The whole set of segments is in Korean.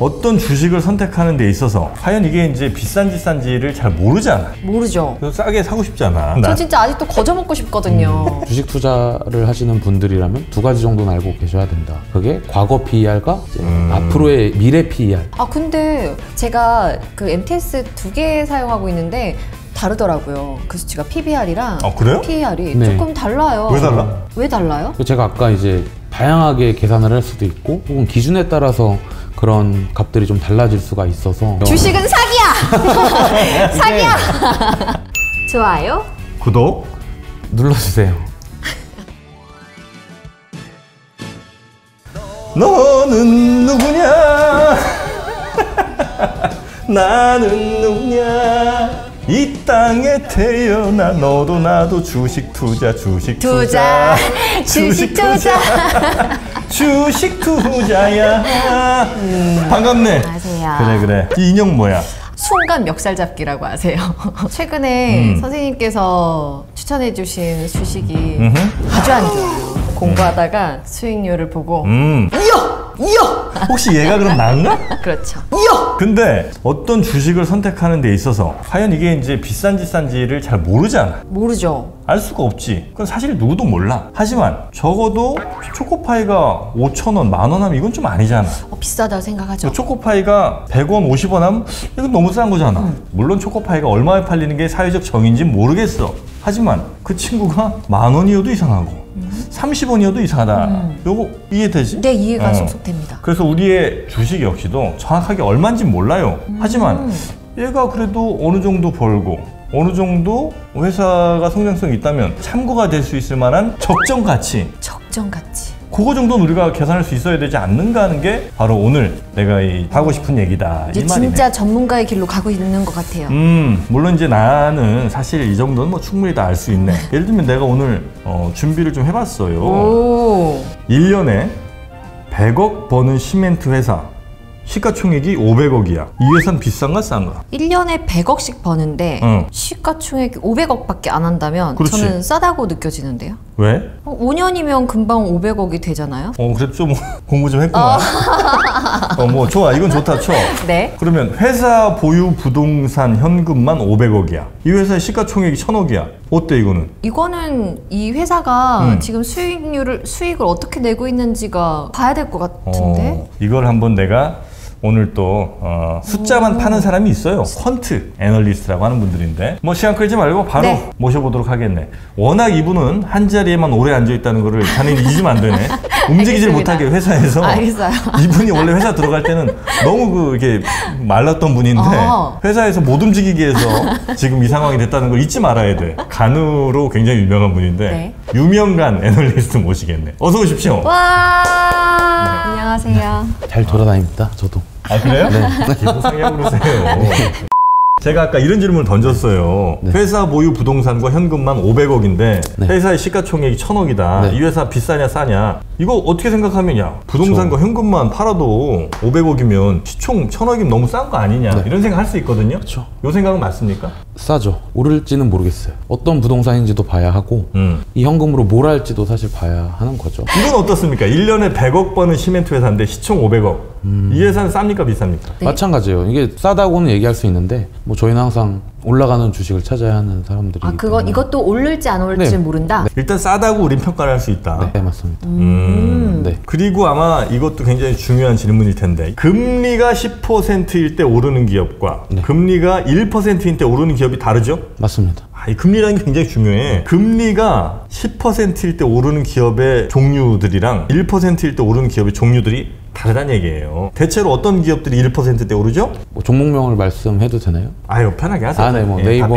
어떤 주식을 선택하는 데 있어서 과연 이게 이제 비싼지 싼지를 잘 모르잖아. 모르죠. 그래서 싸게 사고 싶잖아. 저 진짜 아직도 거저 먹고 싶거든요. 주식 투자를 하시는 분들이라면 두 가지 정도는 알고 계셔야 된다. 그게 과거 PER과 앞으로의 미래 PER. 아 근데 제가 그 MTS 두 개 사용하고 있는데 다르더라고요. 그 수치가 PBR이랑 아, 그래요? PER이 네. 조금 달라요. 왜 달라? 왜 달라요? 제가 아까 이제 다양하게 계산을 할 수도 있고 혹은 기준에 따라서 그런 값들이 좀 달라질 수가 있어서 주식은 사기야. 사기야. 좋아요. 구독. 눌러주세요. 너는 누구냐? 나는 누구냐? 이 땅에 태어나 너도 나도 주식 투자 주식 투자 투자. 주식 투자. 주식 투자야 반갑네 안녕하세요. 그래 그래 이 인형 뭐야 순간 멱살 잡기라고 하세요. 최근에 선생님께서 추천해 주신 주식이 음흠. 아주 안 좋아요. 공부하다가 수익률을 보고 음 이어 혹시 얘가 그럼 난가? 그렇죠. 이어 근데 어떤 주식을 선택하는 데 있어서 과연 이게 이제 비싼지 싼지를 잘 모르잖아 모르죠. 알 수가 없지. 그건 사실 누구도 몰라. 하지만 적어도 초코파이가 5,000원, 만원 하면 이건 좀 아니잖아. 어, 비싸다 생각하죠. 그 초코파이가 100원, 50원 하면 이건 너무 싼 거잖아. 물론 초코파이가 얼마에 팔리는 게 사회적 정의인지는 모르겠어. 하지만 그 친구가 만 원이어도 이상하고 30원이어도 이상하다. 요거 이해되지? 네 이해가 어. 쏙쏙 됩니다. 그래서 우리의 주식 역시도 정확하게 얼마인지 몰라요. 하지만 얘가 그래도 어느 정도 벌고 어느 정도 회사가 성장성이 있다면 참고가 될 수 있을 만한 적정 가치 적정 가치. 그거 정도는 우리가 계산할 수 있어야 되지 않는가 하는 게 바로 오늘 내가 이 하고 싶은 얘기다 이제 이 말이네. 진짜 전문가의 길로 가고 있는 것 같아요. 음, 물론 이제 나는 사실 이 정도는 뭐 충분히 다 알 수 있네. 예를 들면 내가 오늘 어, 준비를 좀 해봤어요. 오. 1년에 100억 버는 시멘트 회사 시가총액이 500억이야. 이 회사는 비싼가 싼가? 1년에 100억씩 버는데 응. 시가총액이 500억밖에 안 한다면 그렇지. 저는 싸다고 느껴지는데요. 왜? 어, 5년이면 금방 500억이 되잖아요. 어, 그래도 좀 공부 좀 했구나. 어, 뭐 좋아. 이건 좋다 쳐. 네. 그러면 회사 보유 부동산 현금만 500억이야. 이 회사의 시가총액이 1000억이야. 어때 이거는? 이거는 이 회사가 음. 지금 수익률을 수익을 어떻게 내고 있는지가 봐야 될 것 같은데. 어, 이걸 한번 내가 오늘 또 어, 숫자만 파는 사람이 있어요. 퀀트 애널리스트라고 하는 분들인데 뭐 시간 끌지 말고 바로 네. 모셔보도록 하겠네. 워낙 이분은 한 자리에만 오래 앉아 있다는 거를 자네는 잊으면 안 되네. 움직이질. 못하게 회사에서 알겠어요. 이분이 원래 회사 들어갈 때는 너무 그 이게 말랐던 분인데 아. 회사에서 못 움직이게 해서 지금 이 상황이 됐다는 걸 잊지 말아야 돼. 간으로 굉장히 유명한 분인데 네. 유명간 애널리스트 모시겠네. 어서 오십시오. 와. 네. 안녕하세요. 잘 돌아다닙니다. 저도. 아 그래요? 기분 상하고 그러세요. 제가 아까 이런 질문을 던졌어요. 네. 회사 보유 부동산과 현금만 500억인데 네. 회사의 시가총액이 1000억이다. 네. 이 회사 비싸냐 싸냐? 이거 어떻게 생각하면 야 부동산과 현금만 팔아도 500억이면 시총 1000억이면 너무 싼 거 아니냐 네. 이런 생각 할 수 있거든요. 그쵸. 요 생각은 맞습니까? 싸죠. 오를지는 모르겠어요. 어떤 부동산인지도 봐야 하고 음. 이 현금으로 뭘 할지도 사실 봐야 하는 거죠. 이건 어떻습니까? 1년에 100억 버는 시멘트 회사인데 시총 500억. 음. 이 회사는 쌉니까 비쌉니까? 네. 마찬가지예요. 이게 싸다고는 얘기할 수 있는데 뭐 저희는 항상 올라가는 주식을 찾아야 하는 사람들이 아 그거 이것도 오를지 안 오를지 네. 모른다. 일단 싸다고 우린 평가를 할 수 있다. 네 맞습니다. 음. 네. 그리고 아마 이것도 굉장히 중요한 질문일 텐데 금리가 10%일 때 오르는 기업과 네. 금리가 1%인 때 오르는 기업이 다르죠? 맞습니다. 아, 이 금리라는 게 굉장히 중요해. 금리가 10%일 때 오르는 기업의 종류들이랑 1%일 때 오르는 기업의 종류들이 다르다는 얘기예요. 대체로 어떤 기업들이 1%대 오르죠? 뭐 종목명을 말씀해도 되나요? 아유 편하게 하세요. 아, 네, 뭐 예, 네이버.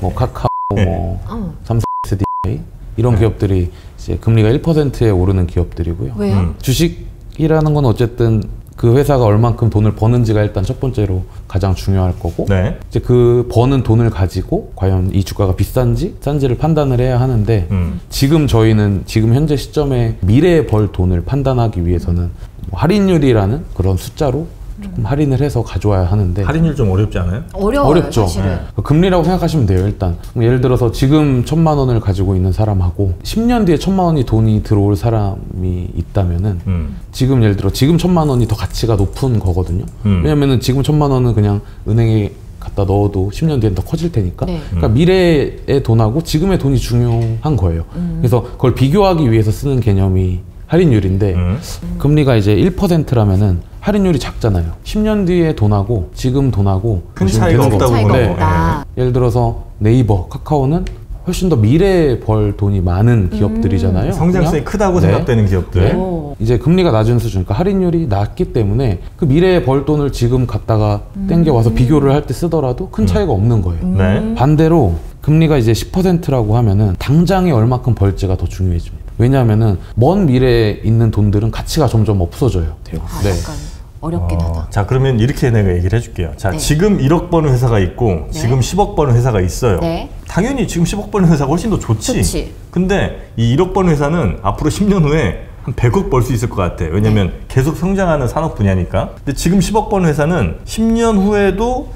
뭐 카카오, 네. 뭐 어. 삼성, SDI 이런 기업들이 이제 금리가 1%에 오르는 기업들이고요. 왜요? 음. 주식이라는 건 어쨌든 그 회사가 얼만큼 돈을 버는지가 일단 첫 번째로 가장 중요할 거고 네. 이제 그 버는 돈을 가지고 과연 이 주가가 비싼지 싼지를 판단을 해야 하는데 음. 지금 저희는 지금 현재 시점에 미래에 벌 돈을 판단하기 위해서는 뭐 할인율이라는 그런 숫자로 조금 할인을 해서 가져와야 하는데 할인율 좀 어렵지 않아요? 어려워요, 어렵죠. 사실은. 그 금리라고 생각하시면 돼요. 일단 예를 들어서 지금 천만 원을 가지고 있는 사람하고 10년 뒤에 천만 원이 돈이 들어올 사람이 있다면은 음. 지금 예를 들어 지금 천만 원이 더 가치가 높은 거거든요. 음. 왜냐면은 지금 천만 원은 그냥 은행에 갖다 넣어도 10년 뒤엔 더 커질 테니까. 네. 그러니까 미래의 돈하고 지금의 돈이 중요한 거예요. 음. 그래서 그걸 비교하기 위해서 쓰는 개념이 할인율인데 음. 금리가 이제 1%라면은 할인율이 작잖아요. 10년 뒤의 돈하고 지금 돈하고 큰 차이가 되는 없다고 거죠. 차이가 보네요. 없다. 예를 들어서 네이버, 카카오는 훨씬 더 미래에 벌 돈이 많은 기업들이잖아요. 음. 성장성이? 크다고 네. 생각되는 기업들. 네. 오. 이제 금리가 낮은 수준, 그러니까 할인율이 낮기 때문에 그 미래에 벌 돈을 지금 갖다가 땡겨 와서 비교를 할 때 쓰더라도 큰 차이가 없는 거예요. 네. 반대로 금리가 이제 10%라고 하면은 당장에 얼마큼 벌지가 더 중요해집니다. 왜냐하면은 먼 미래에 있는 돈들은 가치가 점점 없어져요. 아, 네. 약간 어렵긴 어, 하다. 자 그러면 이렇게 내가 얘기를 해줄게요. 자 네. 지금 1억 버는 회사가 있고 지금 10억 버는 회사가 있어요. 네. 당연히 지금 10억 버는 회사가 훨씬 더 좋지. 좋지. 근데 이 1억 버는 회사는 앞으로 10년 후에 한 100억 벌 수 있을 것 같아. 왜냐면 네. 계속 성장하는 산업 분야니까. 근데 지금 10억 버는 회사는 10년 후에도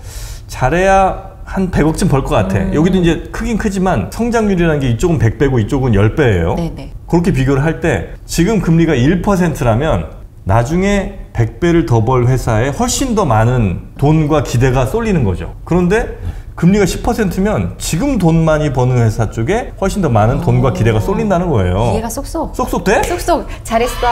잘해야 한 100억쯤 벌 것 같아. 음. 여기도 이제 크긴 크지만 성장률이라는 게 이쪽은 100배고 이쪽은 10배예요. 네네. 그렇게 비교를 할 때 지금 금리가 1%라면 나중에 100배를 더 벌 회사에 훨씬 더 많은 돈과 기대가 쏠리는 거죠. 그런데 금리가 10%면 지금 돈 많이 버는 회사 쪽에 훨씬 더 많은 돈과 기대가 쏠린다는 거예요. 이해가 쏙쏙. 쏙쏙 돼? 쏙쏙 잘했어.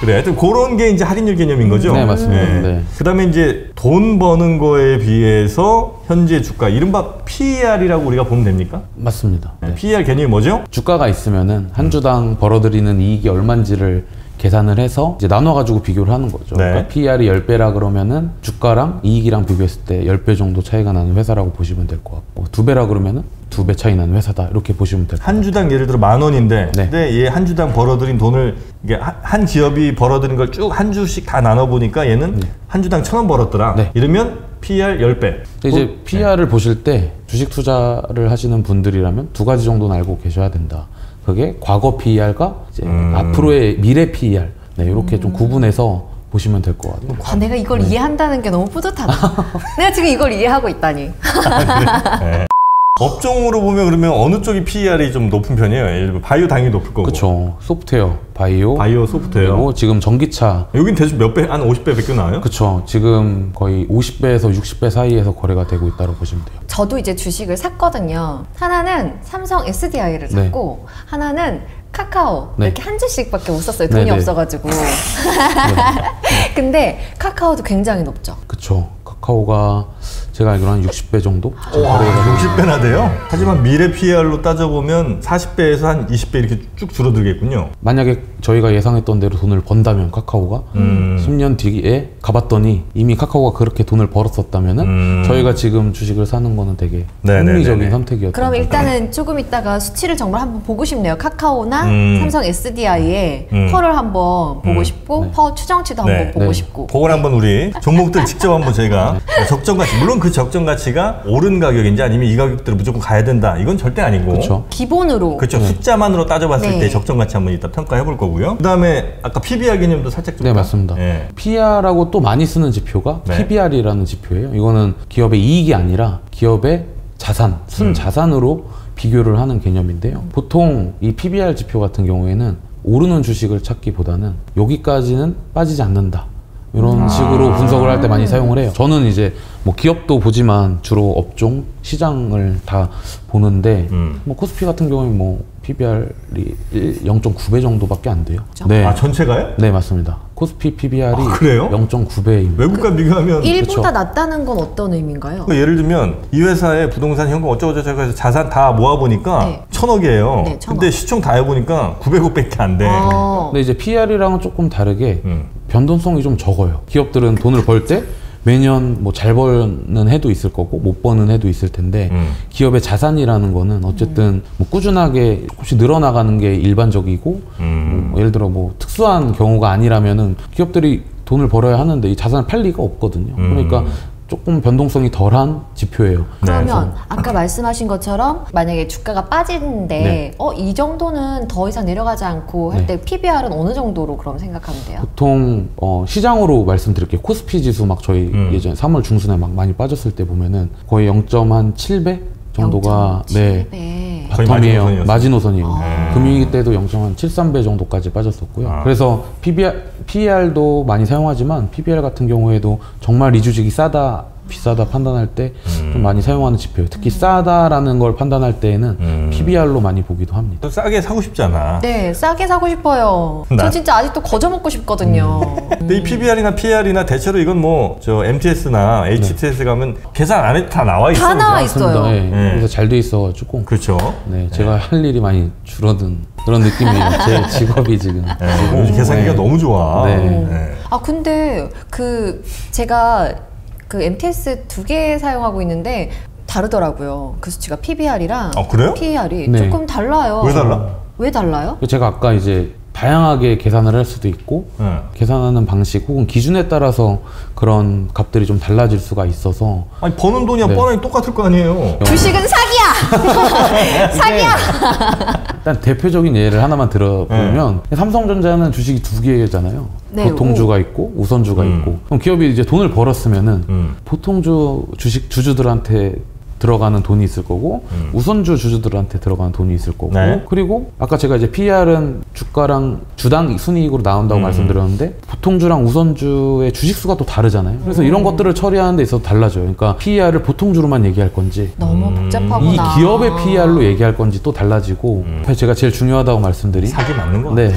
그래. 하여튼 그런 게 이제 할인율 개념인 거죠. 네, 맞습니다. 네. 그다음에 이제 돈 버는 거에 비해서 현재 주가 이른바 PER이라고 우리가 보면 됩니까? 맞습니다. 네. PER 개념이 뭐죠? 주가가 있으면은 한 주당 벌어들이는 이익이 얼마인지를 계산을 해서 이제 나눠가지고 비교를 하는 거죠. 네. 그러니까 PER이 10배라 그러면은 주가랑 이익이랑 비교했을 때 10배 정도 차이가 나는 회사라고 보시면 될 것 같고 2배라 그러면은 2배 차이 나는 회사다 이렇게 보시면 될 것 같아요. 한 주당 예를 들어 만 원인데 네. 근데 얘 한 주당 벌어들인 돈을 이게 한- 한 기업이 벌어들인 걸 쭉 한 주씩 다 나눠 보니까 얘는 한 주당 천 원 벌었더라. 네. 이러면 PER 10배. 근데 이제 PER을 보실 때 주식 투자를 하시는 분들이라면 두 가지 정도는 알고 계셔야 된다. 그게 과거 PER과 이제 음. 앞으로의 미래 PER 네, 이렇게 좀 구분해서 보시면 될 것 같아요. 아, 내가 이걸 이해한다는 게 너무 뿌듯하다. 내가 지금 이걸 이해하고 있다니. 네. 업종으로 보면 그러면 어느 쪽이 PER이 좀 높은 편이에요? 예를 들어 바이오 당연히 높을 거고. 그렇죠. 소프트웨어, 바이오, 바이오 소프트웨어. 그리고 지금 전기차 여긴 대충 몇 배? 한 50배 밖에 나와요? 그쵸. 지금 거의 50배에서 60배 사이에서 거래가 되고 있다고 보시면 돼요. 저도 이제 주식을 샀거든요. 하나는 삼성 SDI를 네. 샀고 하나는 카카오 네. 이렇게 한 주씩밖에 못 샀어요. 돈이 네, 네. 없어가지고. 근데 카카오도 굉장히 높죠. 그쵸. 카카오가 제가 알기로 한 60배 정도? 와, 60배나 돼요? 하지만 미래 PER로 따져보면 40배에서 한 20배 이렇게 쭉 줄어들겠군요. 만약에 저희가 예상했던 대로 돈을 번다면 카카오가 음. 10년 뒤에 가봤더니 이미 카카오가 그렇게 돈을 벌었었다면 은 음. 저희가 지금 주식을 사는 거는 되게 네네네네. 합리적인 선택이었던 그럼. 일단은 조금 있다가 수치를 정말 한번 보고 싶네요. 카카오나 음. 삼성 SDI의 음. 퍼를 한번 보고 음. 싶고 네. 퍼 추정치도 네. 한번 보고 네. 싶고. 그걸 한번 우리 종목들 직접 한번 저희가 적정 가치 물론 그 적정 가치가 옳은 가격인지 아니면 이 가격대로 무조건 가야 된다 이건 절대 아니고 그쵸. 기본으로 그렇죠 숫자만으로 따져봤을 네. 때 적정 가치 한번 이따 평가해 볼 거고요 그다음에 아까 PBR 개념도 살짝 좀 네, 맞습니다. 예. PR하고 또 많이 쓰는 지표가 네. PBR이라는 지표예요. 이거는 기업의 이익이 아니라 기업의 자산, 음. 순 자산으로 비교를 하는 개념인데요. 보통 이 PBR 지표 같은 경우에는 오르는 주식을 찾기보다는 여기까지는 빠지지 않는다. 이런 아. 식으로 분석을 할 때 많이 사용을 해요. 저는 이제 뭐 기업도 보지만 주로 업종, 시장을 다 보는데 음. 뭐 코스피 같은 경우는 뭐 PBR이 0.9배 정도밖에 안 돼요. 그렇죠? 네. 아 전체가요? 네 맞습니다. 코스피 PBR이 아, 그래요? 0.9배입니다. 외국과 비교하면 1보다 그쵸. 낮다는 건 어떤 의미인가요? 뭐 예를 들면 이 회사의 부동산 현금 어쩌고저쩌고 해서 자산 다 모아보니까 네. 천억이에요 네, 천억. 근데 시총 다 해보니까 900억밖에 안돼 어. 근데 이제 PR이랑은 조금 다르게 음. 변동성이 좀 적어요. 기업들은 돈을 벌 때 매년 뭐 잘 버는 해도 있을 거고 못 버는 해도 있을 텐데 음. 기업의 자산이라는 거는 어쨌든 뭐 꾸준하게 조금씩 늘어나가는 게 일반적이고 음. 뭐 예를 들어 뭐 특수한 경우가 아니라면은 기업들이 돈을 벌어야 하는데 이 자산을 팔 리가 없거든요. 음. 그러니까 조금 변동성이 덜한 지표예요. 그러면 아까 말씀하신 것처럼 만약에 주가가 빠지는데 네. 어이 정도는 더 이상 내려가지 않고 할 네. 때 PBR은 어느 정도로 그럼 생각하면 돼요? 보통 어, 시장으로 말씀드릴게요. 코스피 지수 막 저희 음. 예전 3월 중순에 막 많이 빠졌을 때 보면은 거의 0.7배 정도가 네 네. 거의 바텀이에요. 마지노선이었어요. 마지노선이에요. 아. 금융위기 때도 0.73배 정도까지 빠졌었고요. 아. 그래서 PBR, PER도 많이 사용하지만 PBR 같은 경우에도 정말 이 주식이 싸다, 비싸다 판단할 때좀 음. 많이 사용하는 지표예요. 특히 싸다라는 걸 판단할 때에는 음. PBR로 많이 보기도 합니다. 또 싸게 사고 싶잖아. 네, 싸게 사고 싶어요. 나- 저 진짜 아직도 거저 먹고 싶거든요. 근데 이 PBR이나 PR이나 대체로 이건 뭐 저 MTS나 HTS 가면 계산 안 해도 다 나와 있어요. 다 나와? 있어요. 맞습니다. 예. 네. 그래서 잘 돼 있어가지고 그렇죠. 네, 제가 할 일이 많이 줄어든 그런 느낌이에요. 제 직업이 지금. 네, 요즘 계산기가 네. 너무 좋아. 네. 네. 아 근데 그 제가 그 MTS 두 개 사용하고 있는데 다르더라고요. 그 수치가 PBR이랑 아, 그래요? PER이 네. 조금 달라요. 왜 달라? 왜 달라요? 제가 아까 이제 다양하게 계산을 할 수도 있고 네. 계산하는 방식 혹은 기준에 따라서 그런 값들이 좀 달라질 수가 있어서 아니 버는 돈이야 네. 뻔하게 똑같을 거 아니에요. 주식은 사기야. 사기야. 일단 대표적인 예를 하나만 들어보면 삼성전자는 주식이 두 개잖아요. 네, 보통주가 있고 우선주가 음. 있고 그럼 기업이 이제 돈을 벌었으면은 음. 보통주 주식 주주들한테 들어가는 돈이 있을 거고 음. 우선주 주주들한테 들어가는 돈이 있을 거고 네. 그리고 아까 제가 이제 PR은 주가랑 주당 순이익으로 나온다고 음. 말씀드렸는데 보통주랑 우선주의 주식 수가 또 다르잖아요. 그래서 이런 것들을 처리하는 데 있어서 달라져요. 그러니까 PR을 보통주로만 얘기할 건지 너무 음. 복잡하구나. 이 기업의 PR로 얘기할 건지 또 달라지고 음. 제가 제일 중요하다고 말씀드린 사기 맞는 거 네.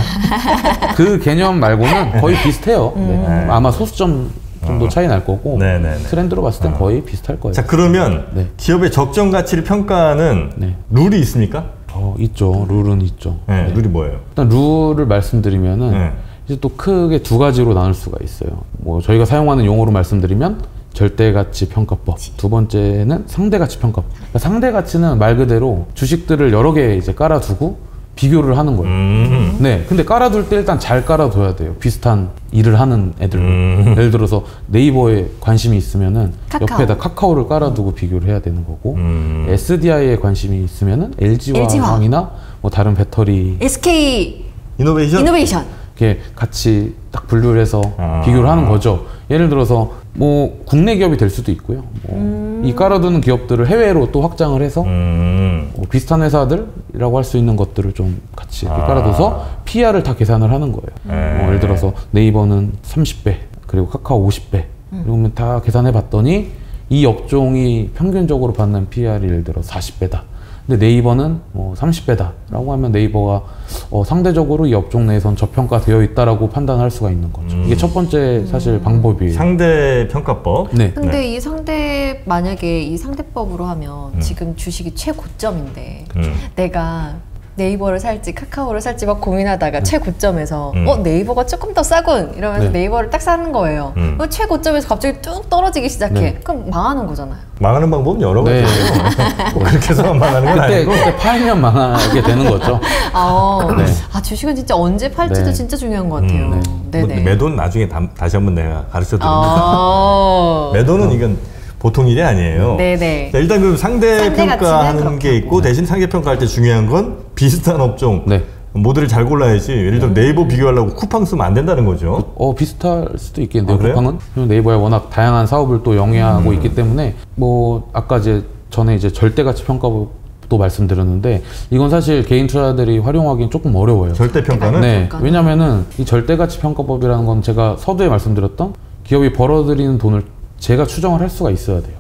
그 개념 말고는 거의 비슷해요. 네. 음. 아마 소수점 정도 차이 날 거고 네네네. 트렌드로 봤을 땐 거의 비슷할 거예요. 자 그러면 네. 기업의 적정 가치를 평가하는 네. 룰이 있습니까? 어, 있죠. 룰은 있죠. 네, 네. 룰이 뭐예요? 일단 룰을 말씀드리면은 네. 이제 또 크게 두 가지로 나눌 수가 있어요. 뭐 저희가 사용하는 용어로 말씀드리면 절대 가치 평가법. 두 번째는 상대 가치 평가법. 그러니까 상대 가치는 말 그대로 주식들을 여러 개 이제 깔아두고 비교를 하는 거예요. 음. 네, 근데 깔아둘 때 일단 잘 깔아둬야 돼요. 비슷한 일을 하는 애들. 음. 예를 들어서 네이버에 관심이 있으면은 카카오. 옆에다 카카오를 깔아두고 비교를 해야 되는 거고, 음. SDI에 관심이 있으면은 LG화 LG 화. 이나 뭐 다른 배터리 SK 이노베이션? 이노베이션. 이렇게 같이 딱 분류를 해서 아. 비교를 하는 거죠. 예를 들어서 뭐 국내 기업이 될 수도 있고요. 뭐이 깔아두는 기업들을 해외로 또 확장을 해서 음. 뭐 비슷한 회사들이라고 할 수 있는 것들을 좀 같이 아. 깔아둬서 PR을 다 계산을 하는 거예요. 네. 뭐 예를 들어서 네이버는 30배, 그리고 카카오 50배. 이러면 다 계산해 봤더니 이 업종이 평균적으로 받는 PR이 예를 들어 40배다. 근데 네이버는 뭐 30배다라고 하면 네이버가 어, 상대적으로 이 업종 내에선 저평가되어 있다라고 판단할 수가 있는 거죠. 음. 이게 첫 번째 사실 방법이에요. 상대 평가법. 네. 근데 이 상대 만약에 이 상대법으로 하면 음. 지금 주식이 최고점인데 음. 내가 네이버를 살지 카카오를 살지 막 고민하다가 최고점에서 음. 어 네이버가 조금 더 싸군 이러면서 네. 네. 이버를딱 사는 거예요. 음. 그럼 최고점에서 갑자기 뚝 떨어지기 시작해. 네. 그럼 망하는 거잖아요. 망하는 방법은 여러 네. 가지예요. 뭐 그렇게 해서만 망하는 건 그때 아니고. 그때 팔면 망하게 되는 거죠. 아, 네. 아 주식은 진짜 언제 팔지도 네. 진짜 중요한 것 같아요. 음, 네. 뭐네 매도는 나중에 다, 시 한번 내가 가르쳐 드립니다. 아, 매도는 이건 보통 일이 아니에요. 네네. 자, 일단 그럼 상대 평가하는 게 있고 대신 상대 평가할 때 중요한 건 비슷한 업종 네. 모델을 잘 골라야지. 예를 들어 네이버 비교하려고 쿠팡 쓰면 안 된다는 거죠. 어 비슷할 수도 있겠는데요. 아, 그래요? 쿠팡은 네이버에 워낙 다양한 사업을 또 영위하고 있기 때문에 뭐 아까 이제 전에 이제 절대 가치 평가법도 말씀드렸는데 이건 사실 개인 투자자들이 활용하기는 조금 어려워요. 절대 평가는 네? 왜냐면은 이 절대 가치 평가법이라는 건 제가 서두에 말씀드렸던 기업이 벌어들이는 돈을 제가 추정을 할 수가 있어야 돼요.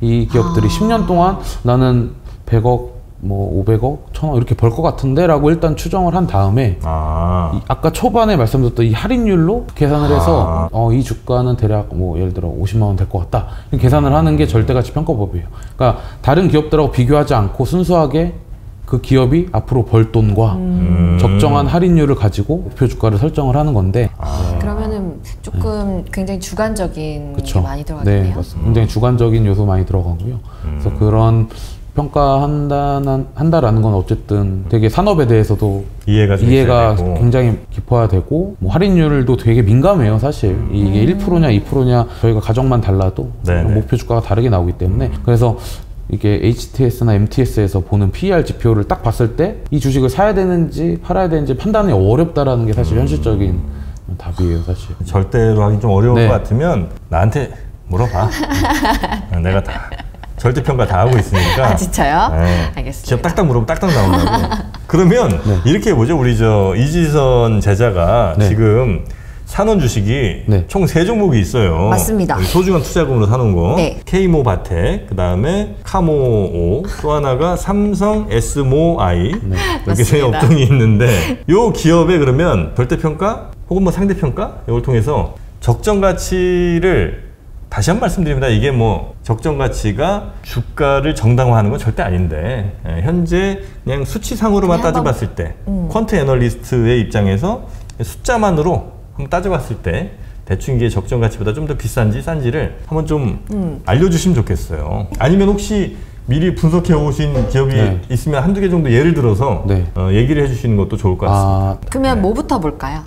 이 기업들이 아. 10년 동안 나는 100억, 뭐 500억, 1000억 이렇게 벌 것 같은데라고 일단 추정을 한 다음에 아, 이 아까 초반에 말씀드렸던 이 할인율로 계산을 아. 해서 어, 이 주가는 대략 뭐 예를 들어 50만 원 될 것 같다 이렇게 계산을 하는 게 절대가치 평가법이에요. 그러니까 다른 기업들하고 비교하지 않고 순수하게 그 기업이 앞으로 벌 돈과 음. 적정한 할인율을 가지고 목표 주가를 설정을 하는 건데 아. 그러면은 조금 굉장히 주관적인 그쵸. 게 많이 들어가겠네요. 네, 맞습니다. 굉장히 주관적인 요소 많이 들어가고요. 음. 그래서 그런 평가한다는 한다라는 건 어쨌든 되게 산업에 대해서도 이해가 좀 이해가. 굉장히 깊어야 되고 뭐 할인율도 되게 민감해요 사실 이게 1%냐 2%냐 저희가 가정만 달라도 네네. 목표 주가가 다르게 나오기 때문에 그래서 이게 HTS나 MTS에서 보는 PER 지표를 딱 봤을 때 이 주식을 사야 되는지 팔아야 되는지 판단이 어렵다라는 게 사실 현실적인 답이에요 사실 절대로 하긴 좀 어려울 네. 것 같으면 나한테 물어봐. 응, 내가 다 절대 평가 다 하고 있으니까. 아 진짜요? 네. 알겠습니다. 기업 딱딱 물어보면 딱딱 나온다고. 그러면 네. 이렇게 해보죠. 우리 저 이지선 제자가 네. 지금 사놓은 주식이 네. 총세 종목이 있어요. 맞습니다. 여기 소중한 투자금으로 사놓은 거. 네. K모 바텍, 그 다음에 카모오, 또 하나가 삼성 S모 아이. 이렇게 세. 업종이 있는데 요 기업에 그러면 절대평가 혹은 뭐 상대평가 이걸 통해서 적정 가치를 다시 한번 말씀드립니다. 이게 뭐 적정 가치가 주가를 정당화하는 건 절대 아닌데 예, 현재 그냥 수치상으로만 그냥 한번- 따져봤을 때 퀀트 애널리스트의 입장에서 숫자만으로 한번 따져봤을 때 대충 이게 적정 가치보다 좀 더 비싼지 싼지를 한번 좀 음. 알려주시면 좋겠어요. 아니면 혹시 미리 분석해 오신 기업이 네. 있으면 한두 개 정도 예를 들어서 네. 어, 얘기를 해주시는 것도 좋을 것 같습니다. 아 그러면 뭐부터 볼까요?